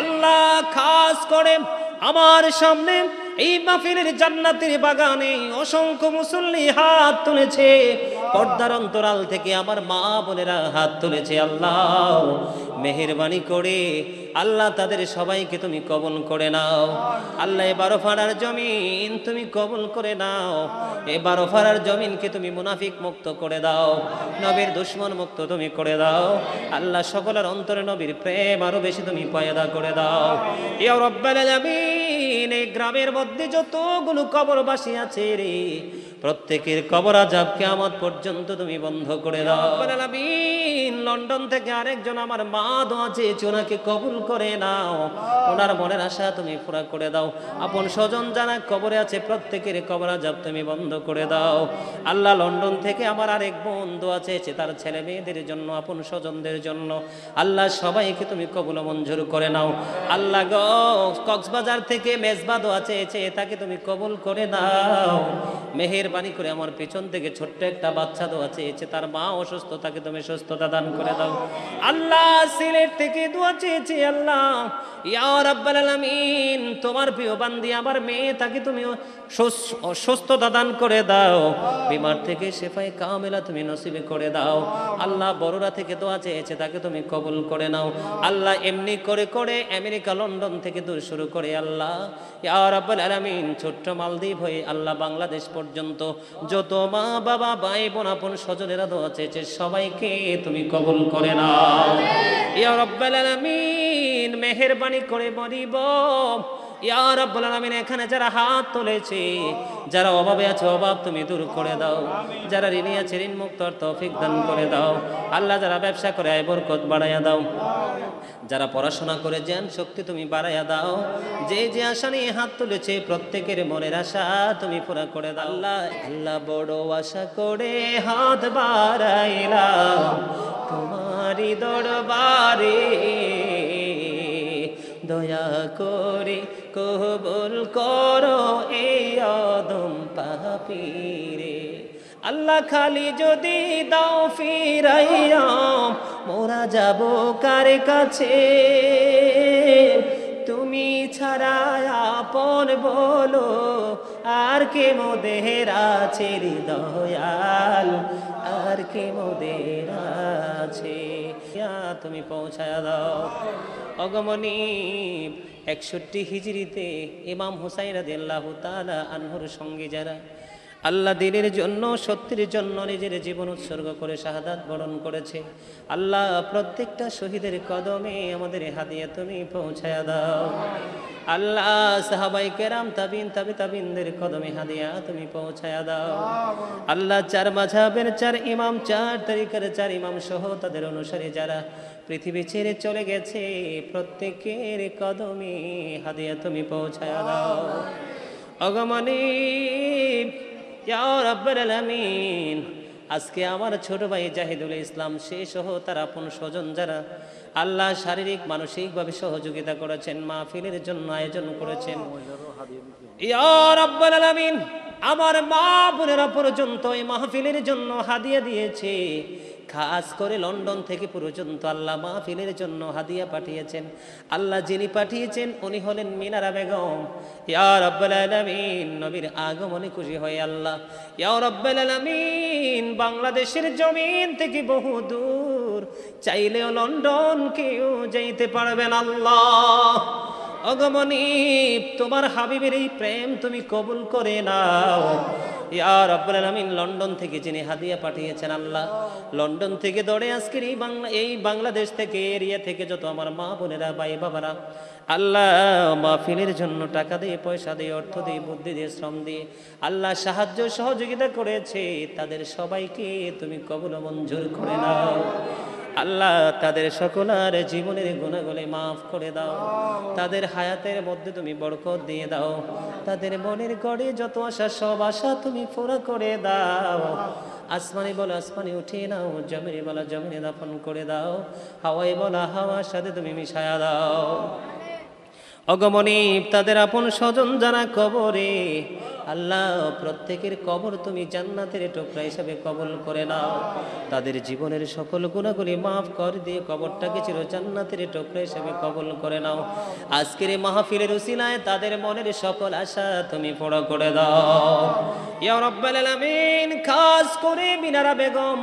আল্লাহ খাস করে আমার সামনে এই মাহফিলের জান্নাতের বাগানে অসংখ্য মুসল্লি হাত তুলেছে। পর্দার অন্তরাল থেকে আমার মা বোনেরা হাত তুলেছে, আল্লাহ। মেহরবানি করে আল্লাহ তাদের সবাইকে তুমি কবল করে নাও। আল্লাহ এ বারো ফাড়ার জমিন তুমি কবল করে নাও। এ বারো ফাড়ার জমিনকে তুমি মুনাফিক মুক্ত করে দাও। নবীর দুশ্মন মুক্ত তুমি করে দাও। আল্লাহ, সকলের অন্তরে নবীর প্রেম আরও বেশি তুমি পয়দা করে দাও। ইয়া রব্বাল এই গ্রামের মধ্যে যতগুলো কবরবাসী আছে রে প্রত্যেকের কবর আজাব কিয়ামত পর্যন্ত তুমি বন্ধ করে দাও। লন্ডন থেকে আরেকজন আমার মা দোয়া চেয়েছে, ওনাকে কবুল করে নাও। ওনার মনের আশা তুমি পুরা করে দাও। আপন স্বজন যারা কবরে আছে, প্রত্যেকের কবর আজাব তুমি বন্ধ করে দাও। আল্লাহ লন্ডন থেকে আমার আরেক বোন দোয়া চেয়েছে, তার ছেলে মেয়েদের জন্য, আপন স্বজনদের জন্য। আল্লাহ সবাইকে তুমি কবুল মঞ্জুর করে নাও। আল্লাহ গো, কক্সবাজার থেকে মেজবা দোয়া চেয়েছে, তাকে তুমি কবুল করে দাও মেহেরবানি করে আমার পেছন থেকে ছোট্ট একটা বাচ্চা দোয়া চেয়েছে, তার মা অসুস্থ, তাকে তুমি সুস্থতা দান করে দাও। আল্লাহ সিলেট থেকে দোয়া চেয়েছে, আল্লাহ তোমার প্রিয় বান্দি আমার মেয়ে, তাকে তুমি করে দাও। বিমার থেকে কামেলা তুমি নসিবে করে দাও। আল্লাহ বড়রা থেকে দোয়া চেয়েছে, তাকে তুমি কবুল করে নাও। আল্লাহ এমনি করে করে আমেরিকা, লন্ডন থেকে দূর শুরু করে, আল্লাহ, ইয়া রাব্বাল আলামিন, ছোট্ট মালদ্বীপ হয়ে আল্লাহ বাংলাদেশ পর্যন্ত যত মা বাবা ভাই বোন আপন স্বজনেরা দোয়া চেয়েছে সবাইকে তুমি কবুল করে নাও। ইয়া রাব্বাল আলামিন মেহেরবানি করে বলিব ইয়া রাব্বুল আলামিন, এখানে যারা হাত তুলেছে, যারা অভাবে আছে, অভাব তুমি দূর করে দাও। যারা ঋণী আছে, ঋণ মুক্ত আর তৌফিক দান করে দাও। আল্লাহ যারা ব্যবসা করে, আয় বরকত বাড়াইয়া দাও। যারা পড়াশোনা করে, জ্ঞান শক্তি তুমি বাড়াইয়া দাও। যে যে আশা নিয়ে হাত তুলেছে, প্রত্যেকের মনের আশা তুমি পুরা করে দাও। আল্লাহ আল্লাহ বড় আশা করে হাত বাড়াইলাম। তোমারই দরবারে দয়া করে কবুল করো এই আদম পাপিরে। আল্লাহ খালি যদি দাও ফিরাইয়া, মোরা যাব কার কাছে? তুমি ছাড়া আপন বলো আর কে মোদের আছে হৃদয়াল? আর কে মোদের আছে? তুমি পৌঁছায় দাও। অগমনী, একষট্টি হিজড়িতে ইমাম হুসাইন রাদিয়াল্লাহু তাআলা আনহুর সঙ্গে যারা আল্লাহ দিনের জন্য, সত্যের জন্য নিজের জীবন উৎসর্গ করে শাহাদাত বরণ করেছে। আল্লাহ প্রত্যেকটা শহীদের কদমে আমাদের হাদিয়া তুমি পৌঁছায়া দাও। আল্লাহ সাহাবাই কেরাম, তাবিন, তাবি তাবিনদের কদমে হাদিয়া তুমি পৌঁছায়া দাও। আল্লাহ চার মাঝাবের চার ইমাম, চার তারিখের চার ইমাম সহ তাদের অনুসারে যারা পৃথিবী ছেড়ে চলে গেছে, প্রত্যেকের কদমে হাদিয়া তুমি পৌঁছায়া দাও। অগমনী আজকে আমার ছোট ভাই জাহিদুল ইসলাম, সে সহ তার আপন স্বজন যারা আল্লাহ শারীরিক, মানসিকভাবে সহযোগিতা করেছেন, মাহফিলের জন্য আয়োজন করেছেন। আমার মা বোনেরা পর্যন্ত এই মাহফিলের জন্য হাদিয়া দিয়েছে। খাস করে লন্ডন থেকে পর্যন্ত আল্লাহ মাহফিলের জন্য হাদিয়া পাঠিয়েছেন। আল্লাহ যিনি পাঠিয়েছেন, উনি হলেন মিনারা বেগম। ইয়া রাব্বাল আলামিন, নবীর আগমনে খুশি হয়ে আল্লাহ। ইয়া রাব্বাল আলামিন, বাংলাদেশের জমিন থেকে বহু দূর, চাইলেও লন্ডন কেউ যাইতে পারবেন আল্লাহ। অগমনী তোমার হাবিবের এই প্রেম তুমি কবুল করে নাও। ইয়া রব্বুল আলামিন লন্ডন থেকে যিনি হাদিয়া পাঠিয়েছেন আল্লাহ লন্ডন থেকে দৌড়ে আজকের এই বাংলা এই বাংলাদেশ থেকে এরিয়া থেকে যত আমার মা বোনেরা ভাই বাবারা আল্লাহ মাহফিলের জন্য টাকা দিয়ে পয়সা দিয়ে অর্থ দিয়ে বুদ্ধি দিয়ে শ্রম দিয়ে আল্লাহ সাহায্য সহযোগিতা করেছে তাদের সবাইকে তুমি কবুল মঞ্জুর করে নাও। আল্লাহ তাদের সকলের জীবনের গুণাগুলি মাফ করে দাও। তাদের হায়াতের মধ্যে তুমি বরকত দিয়ে দাও। তাদের মনের গড়ে যত আশা, সব আশা তুমি পুরা করে দাও। আসমানি বলো, আসমানি উঠিয়ে নাও। জমিনে বলা, জমিনে দাফন করে দাও। হাওয়াই বলা, হাওয়ার সাথে তুমি মিশায়া দাও। অগমনীপ তাদের আপন স্বজন যারা কবরে, আল্লাহ প্রত্যেকের কবর তুমি জান্নাতের টুকরা হিসাবে কবল করে নাও। তাদের জীবনের সকল গুণাগুলি মাফ কর দিয়ে কবরটাকে চির জান্নাতের টুকরা হিসাবে কবল করে নাও। আজকের মাহফিলের উসিলায় তাদের মনের সকল আশা তুমি পুরো করে দাও। ইয়া রব্বাল আলামিন, খাস করে মিনারা বেগম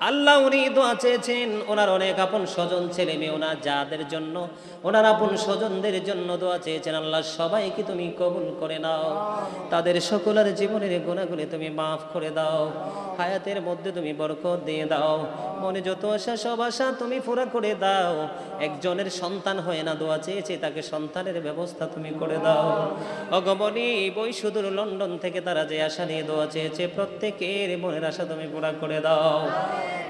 আল্লাহ উনি দোয়া চেয়েছেন, ওনার অনেক আপন স্বজন, ছেলে মেয়ে ওনার যাদের জন্য, ওনার আপন স্বজনদের জন্য দোয়া চেয়েছেন, আল্লাহ সবাইকে তুমি কবুল করে নাও। তাদের সকলের জীবনের গোনাগুলি তুমি মাফ করে দাও। হায়াতের মধ্যে তুমি বরকত দিয়ে দাও। মনে যত আশা, সব আশা তুমি পুরা করে দাও। একজনের সন্তান হয় না দোয়া চেয়েছে, তাকে সন্তানের ব্যবস্থা তুমি করে দাও। অগমনী বই সুদূর লন্ডন থেকে তারা যে আশা নিয়ে দোয়া চেয়েছে, প্রত্যেকের মনের আশা তুমি পুরা করে দাও।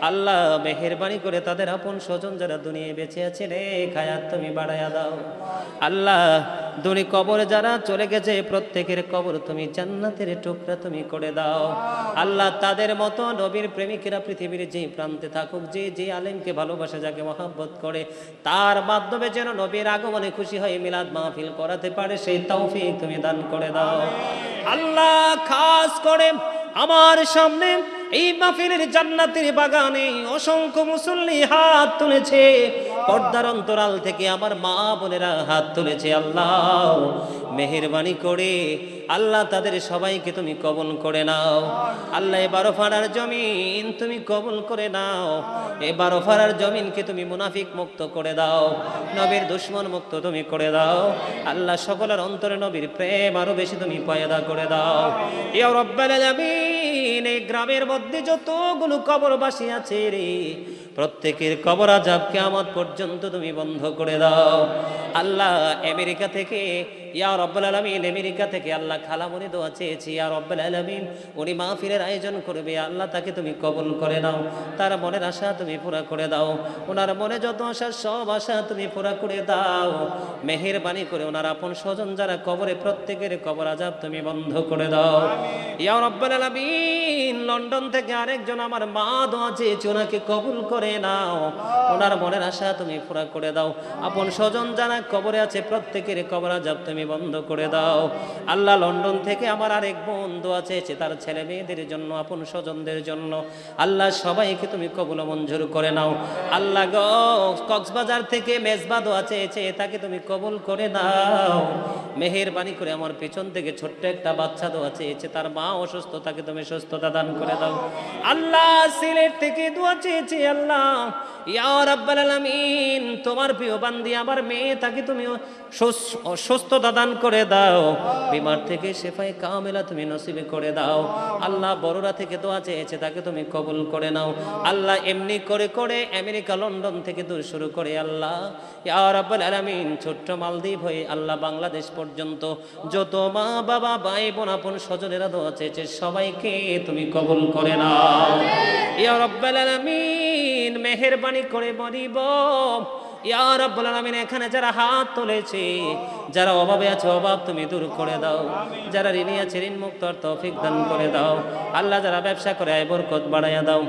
আল্লাহ মেহেরবানি করে তাদের আপন স্বজন যারা দুনিয়ায় বেঁচে আছে রে খায়াত তুমি বাড়াইয়া দাও। আল্লাহ দুনি কবর যারা চলে গেছে, প্রত্যেকের কবর তুমি জান্নাতের টুকরা তুমি করে দাও। আল্লাহ তাদের মতো নবীর প্রেমিকেরা পৃথিবীর যে প্রান্তে থাকুক, যে যে আলেমকে ভালোবাসে, যাকে মহাব্বত করে, তার মাধ্যমে যেন নবীর আগমনে খুশি হয়ে মিলাদ মাহফিল করাতে পারে, সেই তৌফিক তুমি দান করে দাও। আল্লাহ, খাস করে আমার সামনে এই মাহফিলের জান্নাতের বাগানে অসংখ্য মুসল্লি হাত তুলেছে। পর্দার অন্তরাল থেকে আমার মা বোনেরা হাত তুলেছে, আল্লাহ। মেহেরবানি করে আল্লাহ তাদের সবাইকে তুমি কবল করে নাও। আল্লাহ এ বারো ফাড়ার জমিন তুমি কবল করে নাও। এ বারো ফাড়ার জমিনকে তুমি মুনাফিক মুক্ত করে দাও। নবীর দুশ্মন মুক্ত তুমি করে দাও। আল্লাহ, সকলের অন্তরে নবীর প্রেম আরও বেশি তুমি পয়দা করে দাও। ইয়া রব্বাল আলামিন। এই গ্রামের মধ্যে যতগুলো কবরবাসী আছে রে, প্রত্যেকের কবর আজাব আমার পর্যন্ত তুমি বন্ধ করে দাও। আল্লাহ আমেরিকা থেকে ইয়া রব্বাল আলামিন আমেরিকা থেকে আল্লাহ খালামনি দোয়া চেয়েছি ইয়া রব্বাল আলামিন উনি মাহফিলের আয়োজন করবে আল্লাহ তাকে তুমি কবুল করে নাও তার মনের আশা তুমি পুরা করে দাও ওনার মনে যত আশা সব আশা তুমি পুরা করে দাও মেহেরবানি করে ওনার আপন স্বজন যারা কবরে প্রত্যেকের কবর আজাব তুমি বন্ধ করে দাও। ইয়া রব্বাল আলামিন লন্ডন থেকে আরেকজন আমার মা দোয়া চেয়েছে ওনাকে কবুল করে নাও ওনার মনের আশা তুমি পুরা করে দাও আপন স্বজন যারা কবরে আছে প্রত্যেকের কবর আজাব তুমি বন্ধ করে দাও। আল্লাহ লন্ডন থেকে আমার আরেক বোন দোয়া চেয়েছে তার ছেলে মেয়েদের জন্য, আপন স্বজনদের জন্য। আল্লাহ সবাইকে তুমি কবুল মঞ্জুর করে নাও। আল্লাহ কক্সবাজার থেকে মেজবা দোয়া চেয়েছে তাকে তুমি কবুল করে নাও। মেহেরবানি করে আমার পেছন থেকে ছোট্ট একটা বাচ্চা দোয়া চেয়েছে তার মা অসুস্থ, তাকে তুমি সুস্থতা দান করে দাও। আল্লাহ সিলেট থেকে দোয়া চেয়েছে, আল্লাহ, ইয়া রাব্বাল আলামিন, তোমার প্রিয় বান্দি, আমার মেয়ে, তাকে তুমি সুস- সুস্থতা দান করে দাও। বিমার থেকে শেফাই কামেলা তুমি নসিবে করে দাও। আল্লাহ বড়রা থেকে দোয়া চেয়েছে, তাকে তুমি কবুল করে নাও। আল্লাহ এমনি করে করে আমেরিকা, লন্ডন থেকে দূর শুরু করে আল্লাহ। ইয়া রাব্বাল আলামিন, ছোট্ট মালদ্বীপ হয়ে আল্লাহ বাংলাদেশ পর্যন্ত। যত মা, বাবা ভাই বোন আপন স্বজনেরা দোয়া চেয়েছে, সবাইকে তুমি কবুল করে নাও। ইয়া রাব্বাল আলামিন, মেহেরবানি করে বলিব। ইয়া রাব্বুল আলামিন, এখানে যারা হাত তুলেছে যারা অভাবে আছে, অভাব তুমি দূর করে দাও। যারা ঋণী আছে ঋণ মুক্ত তৌফিক দান করে দাও। আল্লাহ যারা ব্যবসা করে, আয় বরকত বাড়াইয়া দাও।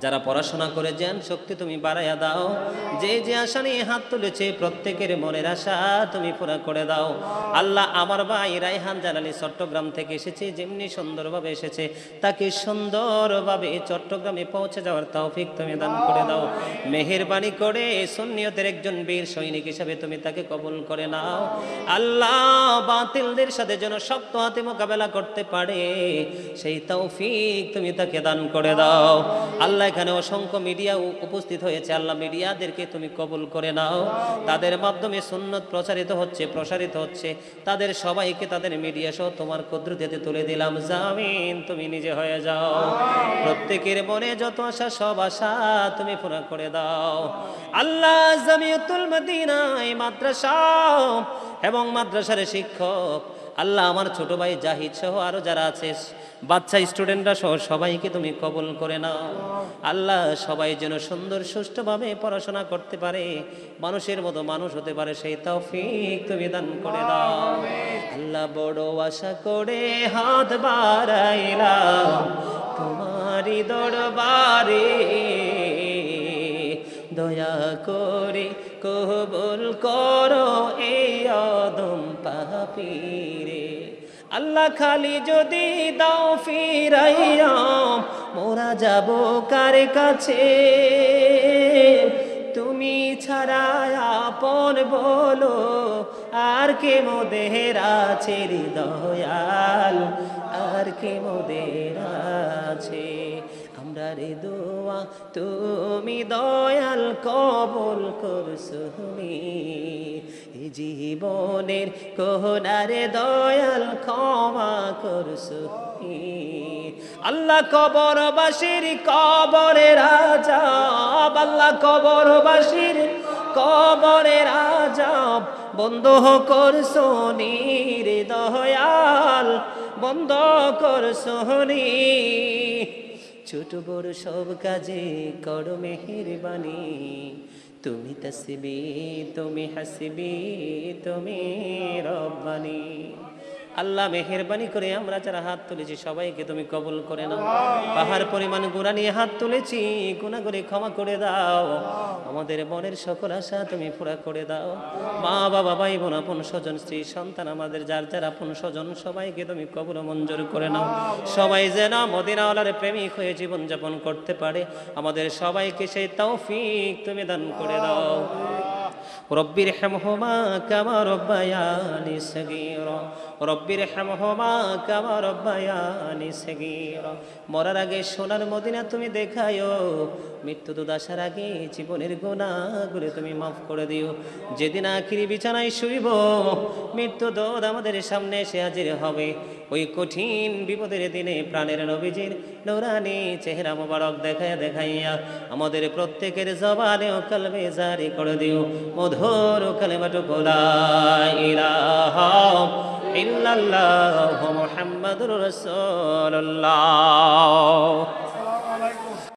যারা পড়াশোনা করে, জ্ঞান শক্তি তুমি বাড়াইয়া দাও। যে যে আশা নিয়ে হাত তুলেছে, প্রত্যেকের মনের আশা তুমি পুরা করে দাও। আল্লাহ আমার ভাই রায়হান জালালি চট্টগ্রাম থেকে এসেছে, যেমনি সুন্দরভাবে এসেছে, তাকে সুন্দরভাবে চট্টগ্রামে পৌঁছে যাওয়ার তৌফিক তুমি দান করে দাও। মেহেরবানি করে সুন্নিয়তের একজন বীর সৈনিক হিসাবে তুমি তাকে কবুল করে নাও আল্লাহ বাতিলদের সাথে যেন শক্ত হাতে মোকাবেলা করতে পারে, সেই তৌফিক তুমি তাকে দান করে দাও। আল্লাহ এখানে অসংখ্য মিডিয়া উপস্থিত হয়েছে, আল্লাহ মিডিয়াদেরকে তুমি কবুল করে নাও। তাদের মাধ্যমে সুন্নত প্রচারিত হচ্ছে, প্রসারিত হচ্ছে। তাদের সবাইকে তাদের মিডিয়া সহ তোমার কুদরতিতে তুলে দিলাম, জামিন তুমি নিজে হয়ে যাও। প্রত্যেকের মনে যত আশা, সব আশা তুমি পুরা করে দাও। আল্লাহ জামিয়াতুল মদিনা এই মাদ্রাসা এবং মাদ্রাসার শিক্ষক। আল্লাহ আমার ছোট ভাই জাহিদ সহ আরও যারা আছে বাচ্চা স্টুডেন্টরা সহ সবাইকে তুমি কবুল করে নাও। আল্লাহ সবাই যেন সুন্দর সুষ্ঠুভাবে পড়াশোনা করতে পারে মানুষের মতো মানুষ হতে পারে সেই তৌফিক তুমি দান করে দাও। আল্লাহ বড় আশা করে হাত বাড়াইলাম তোমারই দরবারে দয়া করে কবুল করো এই পীরে আল্লাহ খালি যদি দাও ফিরাইয়া, মোরা যাব কার কাছে? তুমি ছাড়া আপন বলো, আর কে মোদের আছে হৃদয়াল? আর কে মোদের আছে? আমরা রে দোয়া, তুমি দয়াল কবল করছুমি এই জীবনের কোহনারে দয়াল ক্ষমা করছুমি আল্লাহ কবরবাসীর কবরে রাজা, আল্লাহ কবরবাসীর কবরে রাজা, বন্ধ করছ নীর দয়াল, বন্ধ করছ ছোট বড় সব কাজে করো মেহেরবানি। তুমি তসবি তুমি হাসবি তুমি রব্বানি। আল্লাহ মেহেরবানি করে আমরা যারা হাত তুলেছি সবাইকে তুমি কবুল করে নাও। পাহাড় পরিমাণ গুণা নিয়ে হাত তুলেছি গুণা করে ক্ষমা করে দাও। আমাদের মনের সকল আশা তুমি পুরা করে দাও। মা বাবা ভাই বোন আপন স্বজন স্ত্রী সন্তান আমাদের যার যার আপন স্বজন সবাইকে তুমি কবুল মঞ্জুর করে নাও। সবাই যেন মদিনাওয়ালার প্রেমিক হয়ে জীবনযাপন করতে পারে। আমাদের সবাইকে সেই তৌফিক তুমি দান করে দাও। রব্বির হেমহমা কামা রব্বায়ানি সগীর। রব্বির হেমহমা কামা রব্বায়ানি সগীর। মরার আগে সোনার মদিনা তুমি দেখায়ও মৃত্যু তো দাসার আগে জীবনের গুণাগুলি তুমি মাফ করে দিও। যেদিন আখিরি বিছানায় শুইব, মৃত্যু দোদ আমাদের সামনে এসে হাজির হবে। ওই কঠিন বিপদের দিনে প্রাণের নবীজির নৌরানি চেহারা মোবারক দেখাইয়া দেখাইয়া আমাদের প্রত্যেকের জবানে ও কালবে জারি করে দিও। মধুর ও ইলাহা ইল্লাল্লাহু মুহাম্মাদুর রাসূলুল্লাহ।